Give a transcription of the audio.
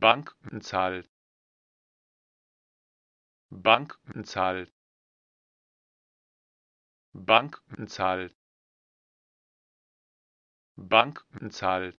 Bankzahl Bankzahl Bankzahl Bankzahl